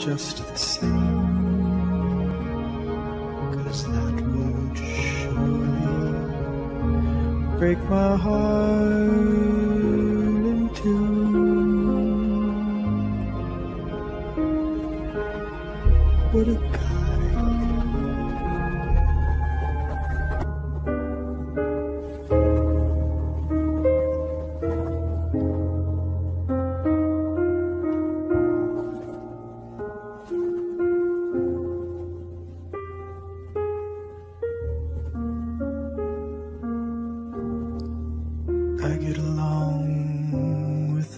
just the same. Cause that would surely break my heart in two. What a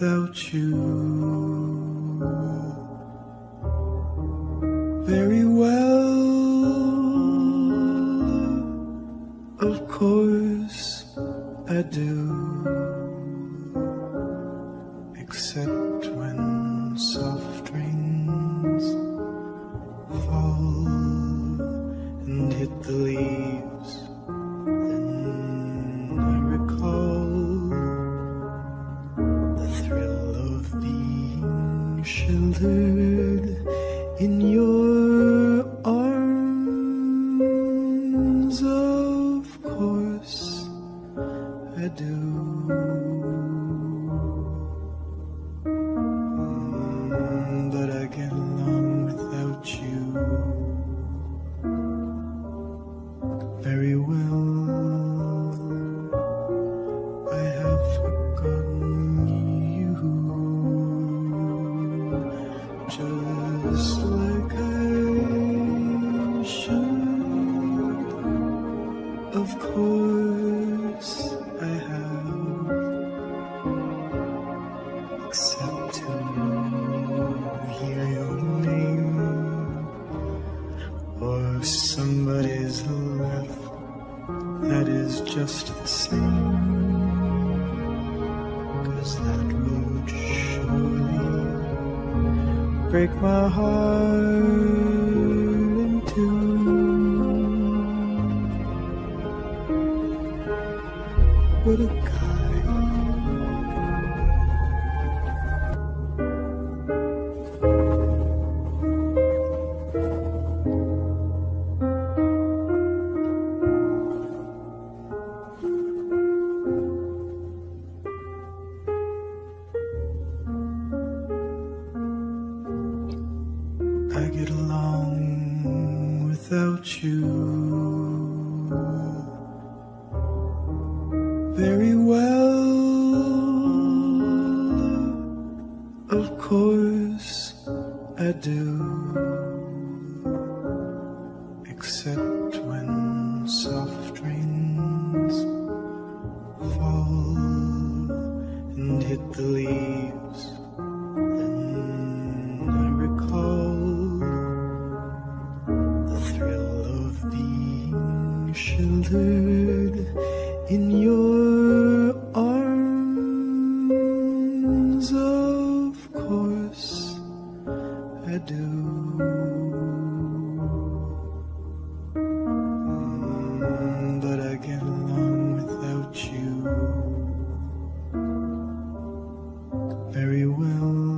without you very well. Of course, I do, sheltered in except to hear your name or somebody's laugh that is just the same. Cause that would surely break my heart in two. What a I get along without you very well. Of course, I do, except when soft rains fall and hit the leaves. In your arms. Of course, I do. But I get along without you very well.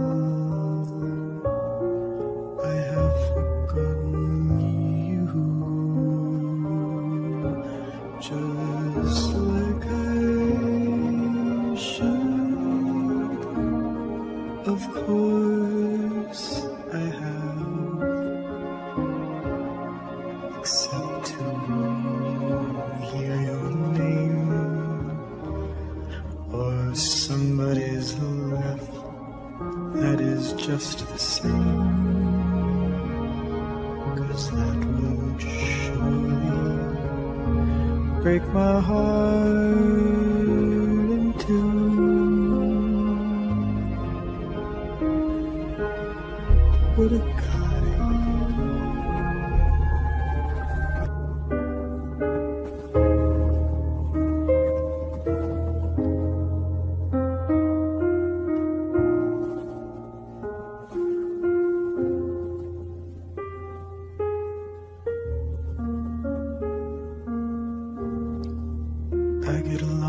Just like I should. Of course, I have, except to hear your name or somebody's laugh that is just the same. Cause that break my heart in two. What a guy. Get along.